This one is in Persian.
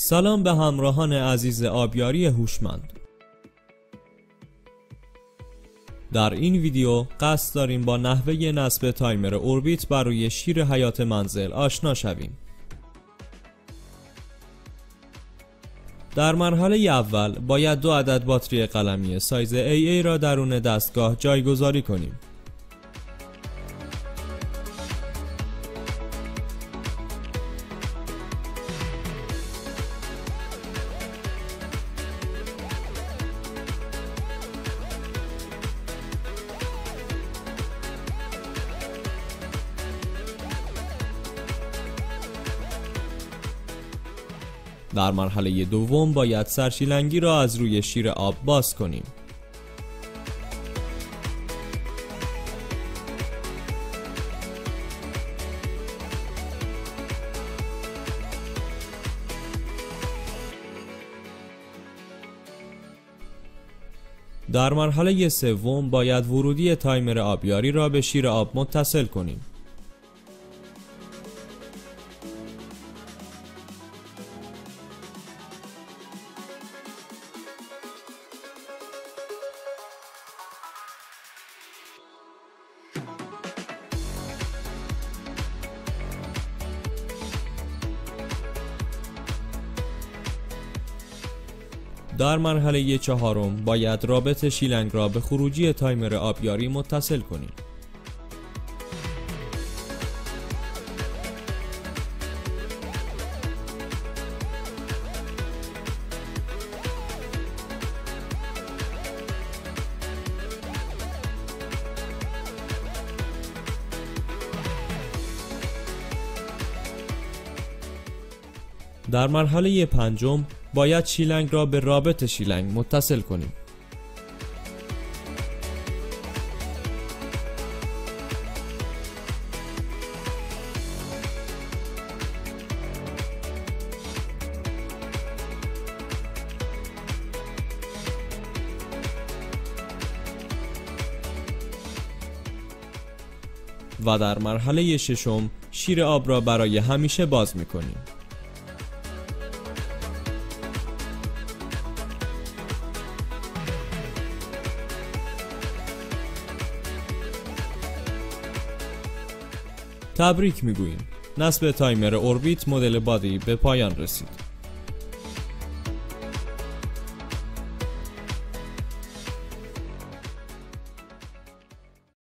سلام به همراهان عزیز آبیاری هوشمند. در این ویدیو قصد داریم با نحوه نصب تایمر اوربیت بر روی شیر حیات منزل آشنا شویم. در مرحله اول باید دو عدد باتری قلمی سایز AA را درون دستگاه جایگذاری کنیم. در مرحله دوم باید سرشیلنگی را از روی شیر آب باز کنیم. در مرحله سوم باید ورودی تایمر آبیاری را به شیر آب متصل کنیم. در مرحله چهارم باید رابط شیلنگ را به خروجی تایمر آبیاری متصل کنیم. در مرحله پنجم باید شیلنگ را به رابط شیلنگ متصل کنیم و در مرحله ششم شیر آب را برای همیشه باز می کنیم. تبریک می‌گوییم. نصب تایمر اوربیت مدل بادی به پایان رسید.